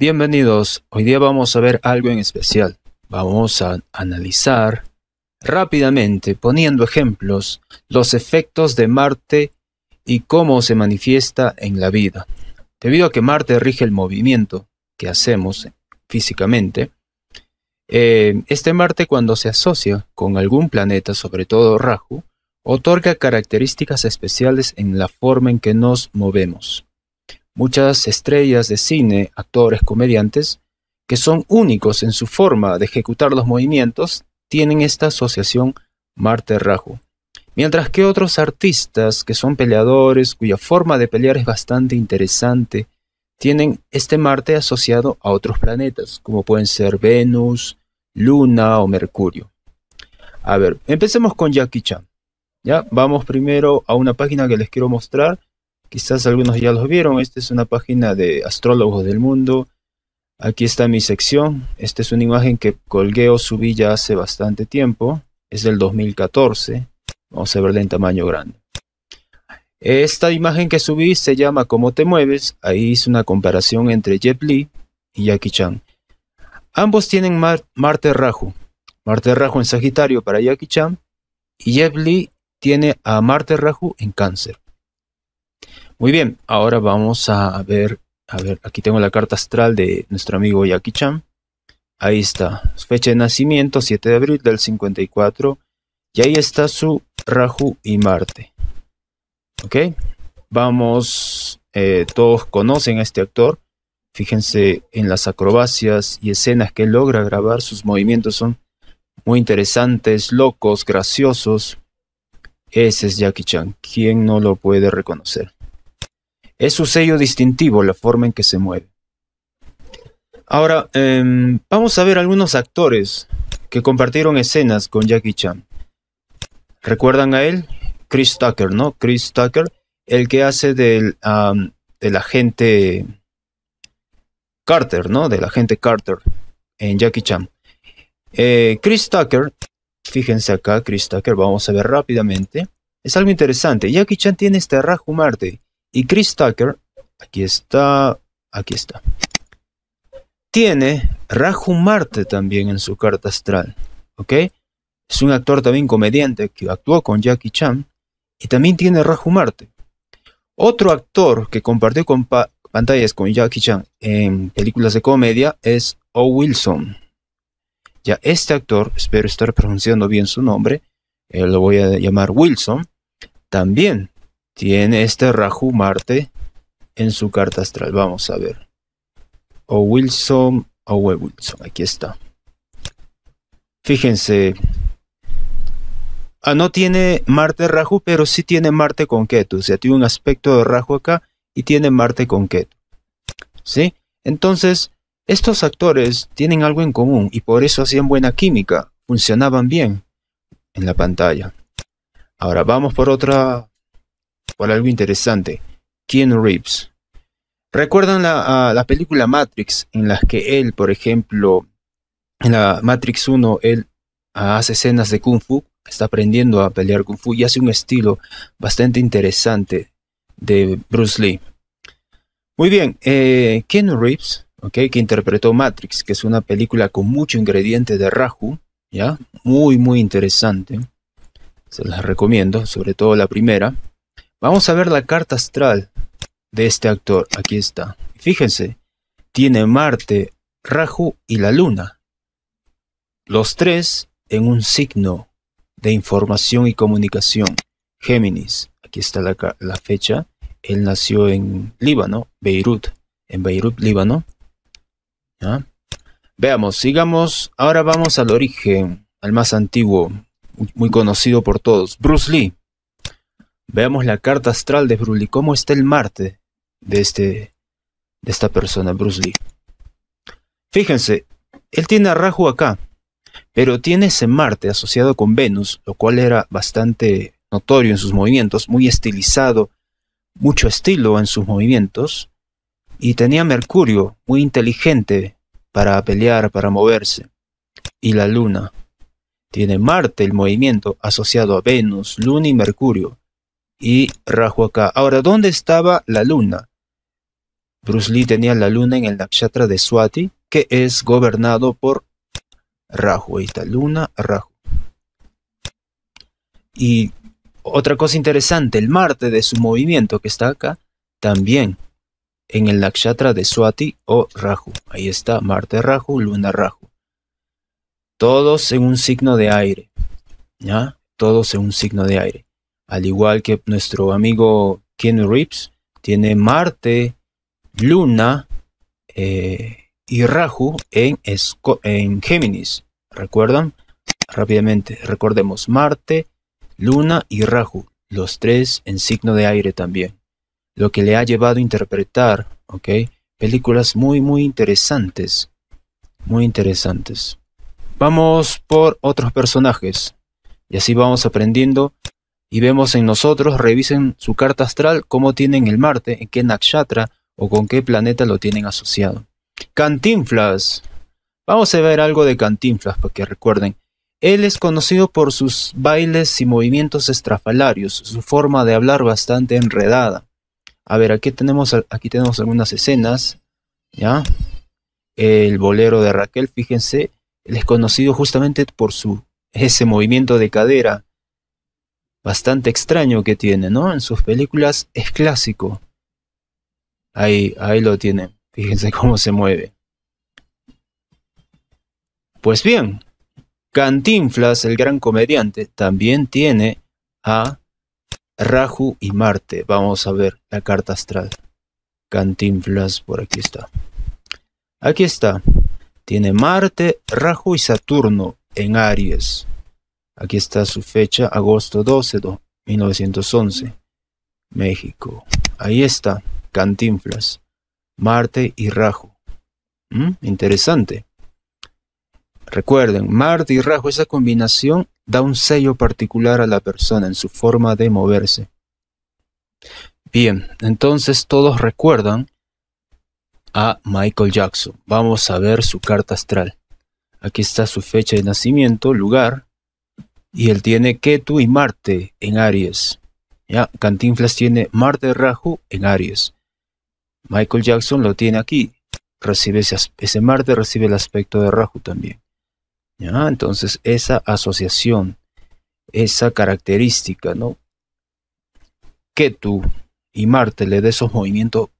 Bienvenidos, hoy día vamos a ver algo en especial. Vamos a analizar rápidamente, poniendo ejemplos, los efectos de Marte y cómo se manifiesta en la vida. Debido a que Marte rige el movimiento que hacemos físicamente, eh, este Marte cuando se asocia con algún planeta, sobre todo Raju, otorga características especiales en la forma en que nos movemos muchas estrellas de cine, actores, comediantes, que son únicos en su forma de ejecutar los movimientos, tienen esta asociación Marte-Raju. Mientras que otros artistas que son peleadores, cuya forma de pelear es bastante interesante, tienen este Marte asociado a otros planetas, como pueden ser Venus, Luna o Mercurio. A ver, empecemos con Jackie Chan. Ya, vamos primero a una página que les quiero mostrar Quizás algunos ya los vieron. Esta es una página de astrólogos del mundo. Aquí está mi sección. Esta es una imagen que colgué o subí ya hace bastante tiempo. Es del 2014. Vamos a verla en tamaño grande. Esta imagen que subí se llama ¿Cómo te mueves? Ahí hice una comparación entre Jet Li y Jackie Chan. Ambos tienen Marte Raju. Marte Raju en Sagitario para Jackie Chan. Y Jet Li tiene a Marte Raju en Cáncer. Muy bien, ahora vamos a ver, a ver, aquí tengo la carta astral de nuestro amigo Jackie Chan. Ahí está, fecha de nacimiento, 7 de abril del 54. Y ahí está su Raju y Marte. ¿Ok? Vamos, eh, todos conocen a este actor. Fíjense en las acrobacias y escenas que logra grabar. Sus movimientos son muy interesantes, locos, graciosos. Ese es Jackie Chan. ¿Quién no lo puede reconocer? Es su sello distintivo la forma en que se mueve. Ahora, em, vamos a ver algunos actores que compartieron escenas con Jackie Chan. ¿Recuerdan a él? Chris Tucker, ¿no? Chris Tucker, el que hace del, del agente Carter, ¿no? Del agente Carter en Jackie Chan. Eh, Chris Tucker, fíjense acá, Chris Tucker, vamos a ver rápidamente. Es algo interesante. Jackie Chan tiene este Raju Marte y Chris Tucker, aquí está, aquí está. Tiene Raju Marte también en su carta astral, ¿ok? Es un actor también comediante que actuó con Jackie Chan y también tiene Raju Marte. Otro actor que compartió pantallas con Jackie Chan en películas de comedia es O. Wilson. Ya este actor, espero estar pronunciando bien su nombre, eh, lo voy a llamar Wilson, también tiene este Raju Marte en su carta astral. Vamos a ver. O Wilson, o Wilson, aquí está. Fíjense. Ah, no tiene Marte Raju, pero sí tiene Marte con Ketu. O sea, tiene un aspecto de Raju acá y tiene Marte con Ketu. ¿Sí? Entonces, estos actores tienen algo en común y por eso hacían buena química. Funcionaban bien en la pantalla. Ahora vamos por otra por algo interesante. Keanu Reeves. ¿Recuerdan la, la película Matrix en las que él, por ejemplo, en la Matrix 1, él hace escenas de Kung Fu, está aprendiendo a pelear Kung Fu y hace un estilo bastante interesante de Bruce Lee. Muy bien, eh, Reeves, okay, que interpretó Matrix, que es una película con mucho ingrediente de Raju, ¿ya? Muy, muy interesante. Se las recomiendo, sobre todo la primera. Vamos a ver la carta astral de este actor. Aquí está. Fíjense, tiene Marte, Raju y la Luna. Los tres en un signo de información y comunicación. Géminis. Aquí está la, fecha. Él nació en Líbano, Beirut. En Beirut, Líbano. Veamos, sigamos. Ahora vamos al origen, al más antiguo, muy conocido por todos. Bruce Lee. Veamos la carta astral de Bruce Lee. ¿Cómo está el Marte de, este, de esta persona, Bruce Lee? Fíjense, él tiene a acá, pero tiene ese Marte asociado con Venus, lo cual era bastante notorio en sus movimientos, muy estilizado, mucho estilo en sus movimientos, y tenía Mercurio, muy inteligente para pelear, para moverse, y la Luna. Tiene Marte, el movimiento, asociado a Venus, Luna y Mercurio, y Raju acá. Ahora, ¿dónde estaba la luna? Bruce Lee tenía la luna en el nakshatra de Swati, que es gobernado por Rahu. Ahí está, luna, Rahu. Y otra cosa interesante, el Marte de su movimiento que está acá, también en el nakshatra de Swati o Rahu. Ahí está, Marte Rahu, Luna Rahu. Todos en un signo de aire. ¿Ya? Todos en un signo de aire. Al igual que nuestro amigo Ken Reeves, tiene Marte, Luna eh, y Rahu en, en Géminis. ¿Recuerdan? Rápidamente, recordemos Marte, Luna y Rahu, los tres en signo de aire también lo que le ha llevado a interpretar, ¿ok? Películas muy, muy interesantes, muy interesantes. Vamos por otros personajes, y así vamos aprendiendo y vemos en nosotros, revisen su carta astral, cómo tienen el Marte, en qué nakshatra o con qué planeta lo tienen asociado. Cantinflas. Vamos a ver algo de Cantinflas para que recuerden. Él es conocido por sus bailes y movimientos estrafalarios, su forma de hablar bastante enredada. A ver, aquí tenemos, aquí tenemos algunas escenas, ¿ya? El bolero de Raquel, fíjense, él es conocido justamente por su, ese movimiento de cadera bastante extraño que tiene, ¿no? En sus películas es clásico. Ahí, ahí lo tienen. Fíjense cómo se mueve. Pues bien, Cantinflas, el gran comediante, también tiene a Raju y Marte. Vamos a ver la carta astral. Cantinflas, por aquí está. Aquí está. Tiene Marte, Raju y Saturno en Aries. Aquí está su fecha, agosto 12 de 1911. México. Ahí está, Cantinflas. Marte y Raju. ¿Mm? Interesante. Recuerden, Marte y Raju, esa combinación da un sello particular a la persona en su forma de moverse. Bien, entonces todos recuerdan a Michael Jackson. Vamos a ver su carta astral. Aquí está su fecha de nacimiento, lugar, y él tiene Ketu y Marte en Aries. Ya, Cantinflas tiene Marte Raju en Aries. Michael Jackson lo tiene aquí. Recibe ese, Marte recibe el aspecto de Raju también. Entonces, esa asociación, esa característica, ¿no? Tú y Marte le dé esos movimientos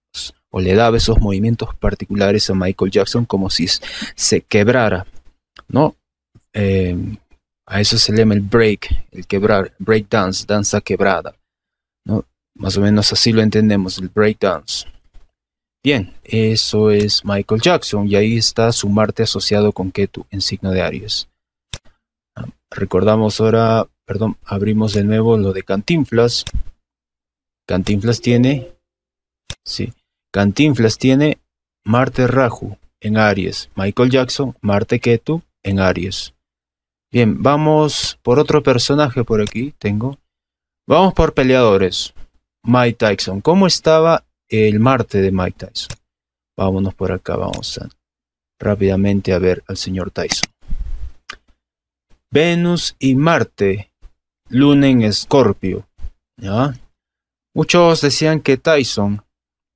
o le daba esos movimientos particulares a Michael Jackson como si se quebrara, ¿no? Em, a eso se le llama el break, el quebrar, break dance, danza quebrada, ¿no? Más o menos así lo entendemos, el break dance. Bien, eso es Michael Jackson y ahí está su Marte asociado con Ketu en signo de Aries. Ah, recordamos ahora, perdón, abrimos de nuevo lo de Cantinflas. Cantinflas tiene, sí, Cantinflas tiene Marte Raju en Aries. Michael Jackson, Marte Ketu en Aries. Bien, vamos por otro personaje por aquí, tengo. Vamos por peleadores. Mike Tyson. ¿Cómo estaba el Marte de Mike Tyson. Vámonos por acá, vamos rápidamente a ver al señor Tyson. Venus y Marte, Luna en Escorpio. Muchos decían que Tyson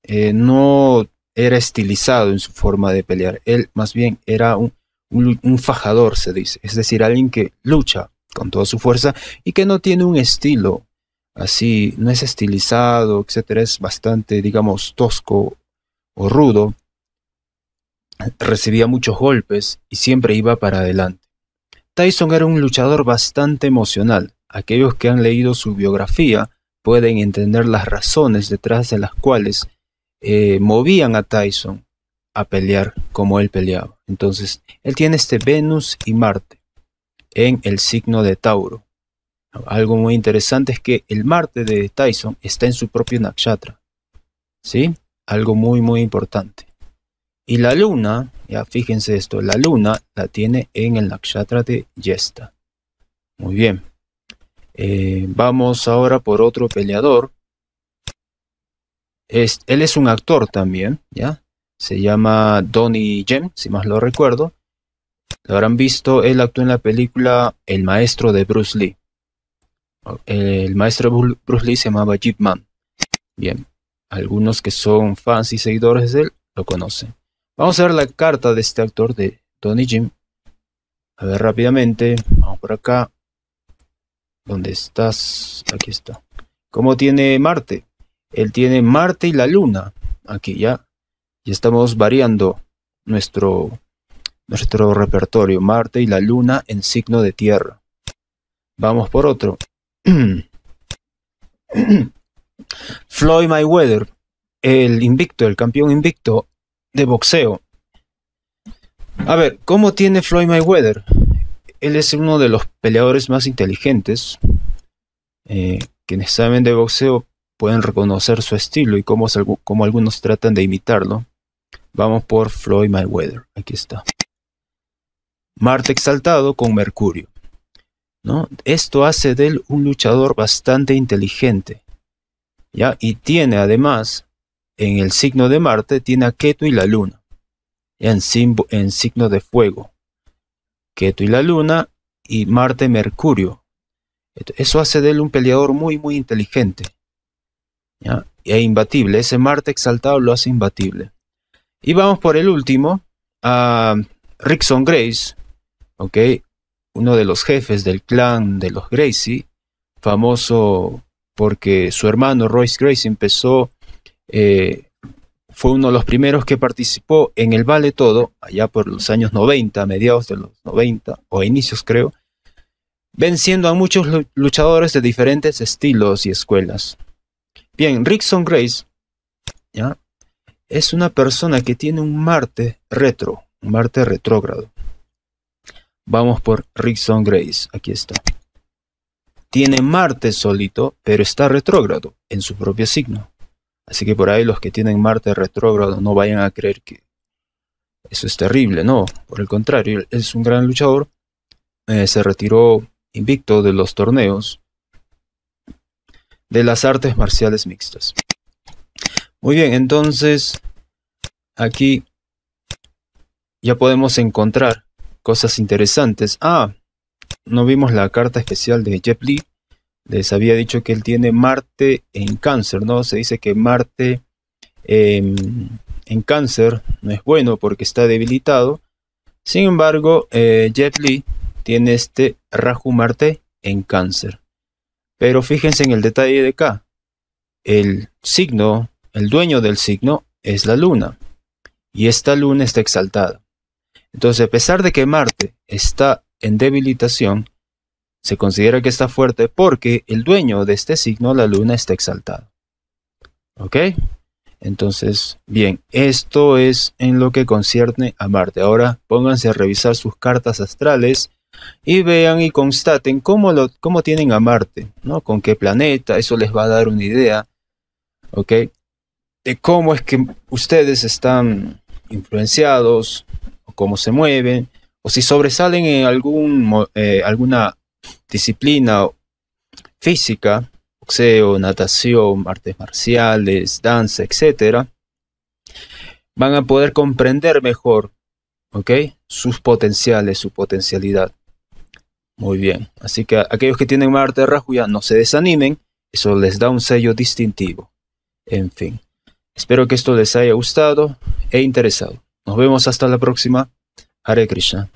eh, no era estilizado en su forma de pelear. Él más bien era un, un fajador, se dice. Es decir, alguien que lucha con toda su fuerza y que no tiene un estilo así, no es estilizado, etcétera, es bastante, digamos, tosco o rudo. Recibía muchos golpes y siempre iba para adelante. Tyson era un luchador bastante emocional. Aquellos que han leído su biografía pueden entender las razones detrás de las cuales eh, movían a Tyson a pelear como él peleaba. Entonces, él tiene este Venus y Marte en el signo de Tauro. Algo muy interesante es que el Marte de Tyson está en su propio nakshatra. ¿Sí? Algo muy, muy importante. Y la luna, ya fíjense esto, la luna la tiene en el nakshatra de Yesta. Muy bien. Eh, vamos ahora por otro peleador. él es un actor también, ¿ya? Se llama Donnie Jem, si más lo recuerdo. Lo habrán visto, él actuó en la película El Maestro de Bruce Lee. El maestro Bruce Lee se llamaba Jeep Man. Bien, algunos que son fans y seguidores de él lo conocen. Vamos a ver la carta de este actor de Tony Jim. A ver rápidamente, vamos por acá. ¿Dónde estás? Aquí está. ¿Cómo tiene Marte? Él tiene Marte y la Luna. Aquí ya. Y estamos variando nuestro, nuestro repertorio. Marte y la Luna en signo de tierra. Vamos por otro. Floyd Mayweather, el invicto, el campeón invicto de boxeo. A ver, ¿cómo tiene Floyd Mayweather? Él es uno de los peleadores más inteligentes. Eh, quienes saben de boxeo pueden reconocer su estilo y cómo, cómo algunos tratan de imitarlo. Vamos por Floyd Mayweather. Aquí está. Marte exaltado con Mercurio. ¿no? Esto hace de él un luchador bastante inteligente. ¿ya? Y tiene además, en el signo de Marte, tiene a Ketu y la Luna. En, signo de fuego. Ketu y la Luna y Marte Mercurio. Eso hace de él un peleador muy, muy inteligente. ¿ya? E imbatible. Ese Marte exaltado lo hace imbatible. Y vamos por el último, a Rickson Grace. Uno de los jefes del clan de los Gracie, famoso porque su hermano Royce Gracie empezó, eh, fue uno de los primeros que participó en el Vale Todo, allá por los años 90, mediados de los 90, o inicios creo, venciendo a muchos luchadores de diferentes estilos y escuelas. Bien, Rickson Grace, ¿ya? Es una persona que tiene un Marte retro, un Marte retrógrado. Vamos por Rickson Grace, aquí está. Tiene Marte solito, pero está retrógrado en su propio signo. Así que por ahí los que tienen Marte retrógrado no vayan a creer que eso es terrible, no. Por el contrario, es un gran luchador. Eh, se retiró invicto de los torneos de las artes marciales mixtas. Muy bien, entonces aquí ya podemos encontrar cosas interesantes. Ah, no vimos la carta especial de Jeff Lee. Les había dicho que él tiene Marte en cáncer, ¿no? Se dice que Marte em, en cáncer no es bueno porque está debilitado. Sin embargo, eh, Jeff Lee tiene este Raju Marte en cáncer. Pero fíjense en el detalle de acá. El signo el dueño del signo es la luna, y esta luna está exaltada. Entonces, a pesar de que Marte está en debilitación, se considera que está fuerte porque el dueño de este signo, la luna, está exaltada. ¿Ok? Entonces, bien, esto es en lo que concierne a Marte. Ahora pónganse a revisar sus cartas astrales y vean y constaten cómo, lo, cómo tienen a Marte, ¿no? Con qué planeta, eso les va a dar una idea. ¿Ok? De cómo es que ustedes están influenciados, o cómo se mueven, o si sobresalen en algún, eh, alguna disciplina física, boxeo, natación, artes marciales, danza, etc., van a poder comprender mejor, ¿ok? Sus potenciales, su potencialidad. Muy bien, así que aquellos que tienen Marte Rajuya no se desanimen, eso les da un sello distintivo. En fin. Espero que esto les haya gustado e interesado. Nos vemos hasta la próxima. Hare Krishna.